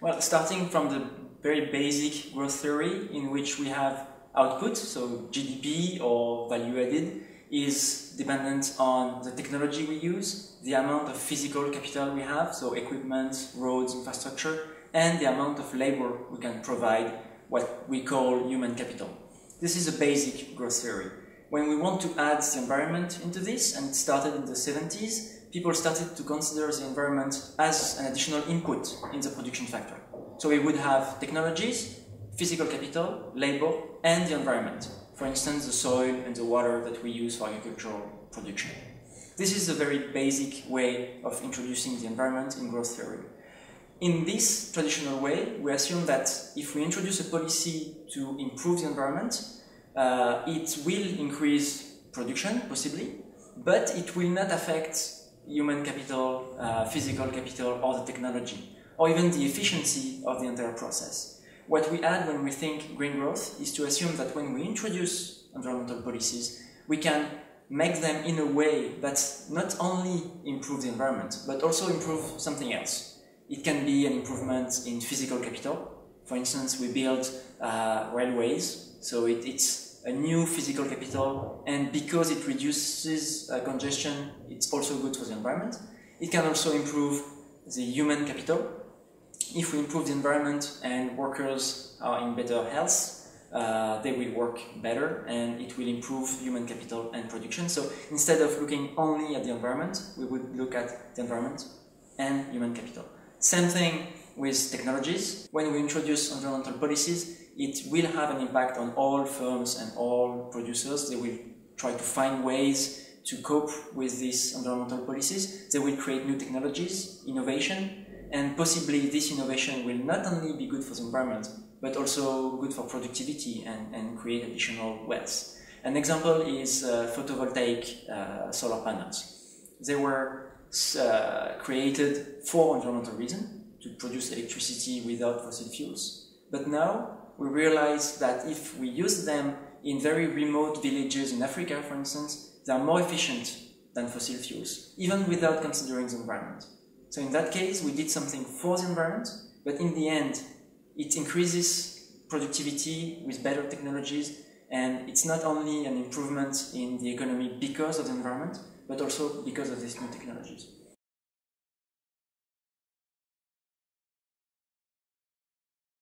Well, starting from the very basic growth theory in which we have output, so GDP or value added, is dependent on the technology we use, the amount of physical capital we have, so equipment, roads, infrastructure, and the amount of labor we can provide, what we call human capital. This is a basic growth theory. When we want to add the environment into this, and it started in the 70s, people started to consider the environment as an additional input in the production factor. So we would have technologies, physical capital, labor, and the environment. For instance, the soil and the water that we use for agricultural production. This is a very basic way of introducing the environment in growth theory. In this traditional way, we assume that if we introduce a policy to improve the environment, uh, it will increase production, possibly, but it will not affect human capital, uh, physical capital, or the technology, or even the efficiency of the entire process. What we add when we think green growth is to assume that when we introduce environmental policies, we can make them in a way that not only improve the environment, but also improve something else. It can be an improvement in physical capital. For instance, we build uh, railways, so it, it's a new physical capital, and because it reduces uh, congestion, it's also good for the environment. It can also improve the human capital, if we improve the environment and workers are in better health, uh, they will work better and it will improve human capital and production. So instead of looking only at the environment, we would look at the environment and human capital. Same thing with technologies. When we introduce environmental policies, it will have an impact on all firms and all producers. They will try to find ways to cope with these environmental policies. They will create new technologies, innovation, and possibly this innovation will not only be good for the environment, but also good for productivity and, and create additional wealth. An example is uh, photovoltaic uh, solar panels. They were uh, created for environmental reasons, to produce electricity without fossil fuels. But now we realize that if we use them in very remote villages in Africa, for instance, they are more efficient than fossil fuels, even without considering the environment. So in that case, we did something for the environment, but in the end, it increases productivity with better technologies, and it's not only an improvement in the economy because of the environment, but also because of these new technologies.